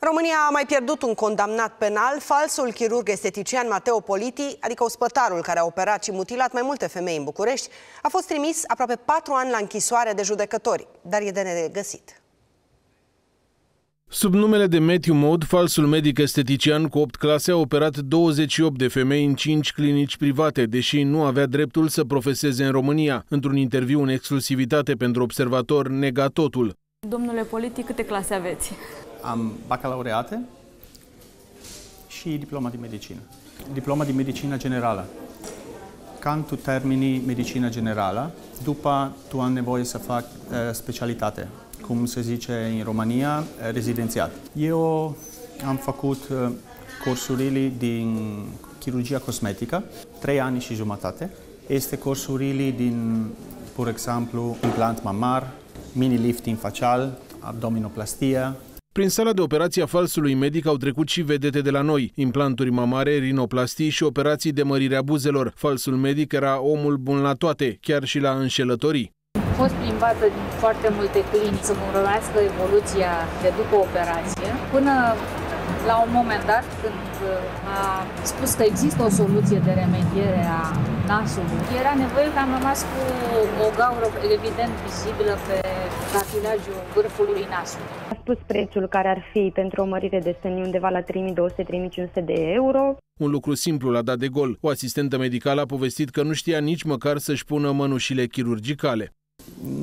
România a mai pierdut un condamnat penal, falsul chirurg estetician Mateo Politi, adică ospătarul care a operat și mutilat mai multe femei în București, a fost trimis aproape patru ani la închisoare de judecători, dar e de negăsit. Sub numele de Matthew Mode, falsul medic estetician cu 8 clase a operat 28 de femei în 5 clinici private, deși nu avea dreptul să profeseze în România. Într-un interviu în exclusivitate pentru observator, nega totul. Domnule politic, câte clase aveți? Am bacalaureate și diploma de medicină. Diploma de medicină generală. Când tu termini medicina generală, după tu ai nevoie să fac uh, specialitate, cum se zice în România, rezidențiat. Eu am făcut uh, cursurile din chirurgia cosmetică, trei ani și jumătate. Este cursurile din, pur exemplu, implant mamar, mini lifting facial, abdominoplastia, prin sala de operație a falsului medic au trecut și vedete de la noi, implanturi mamare, rinoplastii și operații de mărire a buzelor. Falsul medic era omul bun la toate, chiar și la înșelătorii. Am fost plimbată din foarte multe clinici să mă urmească evoluția de după operație, până la un moment dat, când uh, a spus că există o soluție de remediere a nasului, era nevoie că am rămas cu o gaură evident vizibilă pe cartilajul vârfului nasului. A spus prețul care ar fi pentru o mărire de sâni undeva la 3200-3500 de euro. Un lucru simplu l-a dat de gol. O asistentă medicală a povestit că nu știa nici măcar să-și pună mănușile chirurgicale.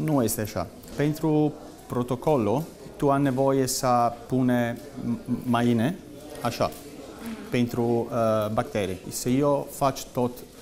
Nu este așa. Pentru protocolul, tu ai nevoie să pune maine, așa, pentru uh, bacterii. Să eu fac tot uh,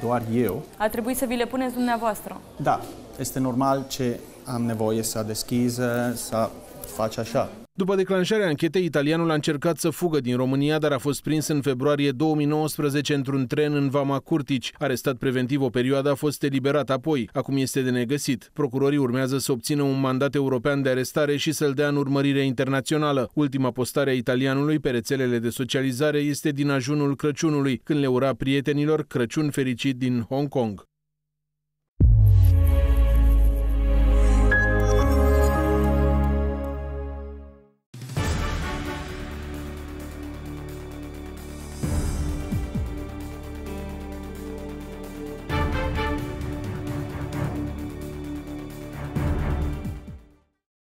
doar eu. A trebuit să vi le puneți dumneavoastră. Da, este normal ce am nevoie să deschiză, să faci așa. După declanșarea anchetei, italianul a încercat să fugă din România, dar a fost prins în februarie 2019 într-un tren în Vama Curtici. Arestat preventiv o perioadă, a fost eliberat apoi. Acum este de negăsit. Procurorii urmează să obțină un mandat european de arestare și să-l dea în urmărire internațională. Ultima postare a italianului pe rețelele de socializare este din ajunul Crăciunului, când le ura prietenilor Crăciun fericit din Hong Kong.